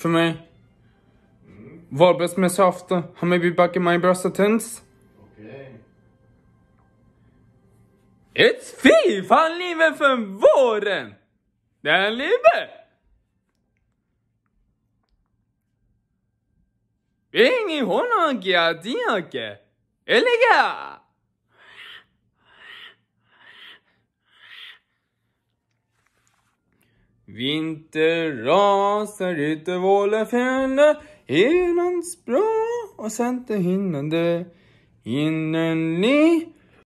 för mig. Valborgsmässoafton, har maybe back in my bröstatens. Okay. It's fy fan livet för våren! Den livet! Ingen honom diake. Elega! Vinter rasar ut över fjällen Elans bra och hinner hinnande. Innan ni